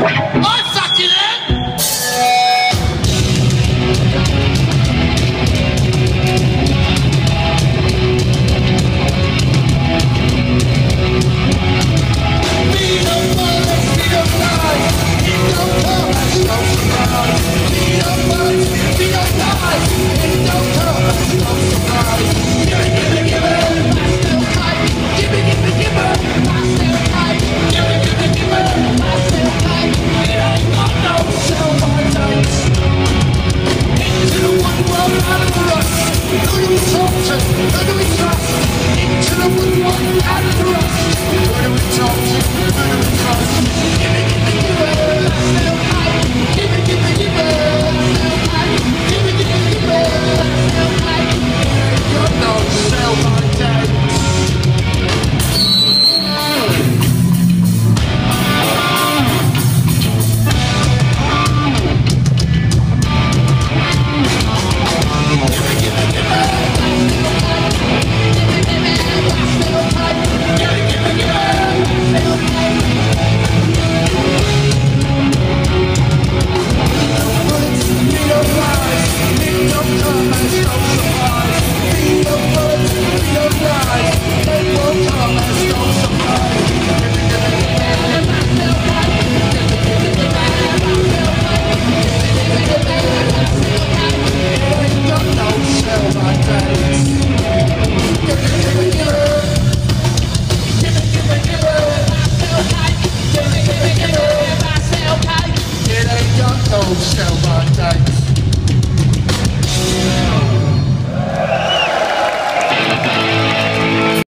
Awesome! Welcome out of the rush. Now you talk to, now you Valentine's.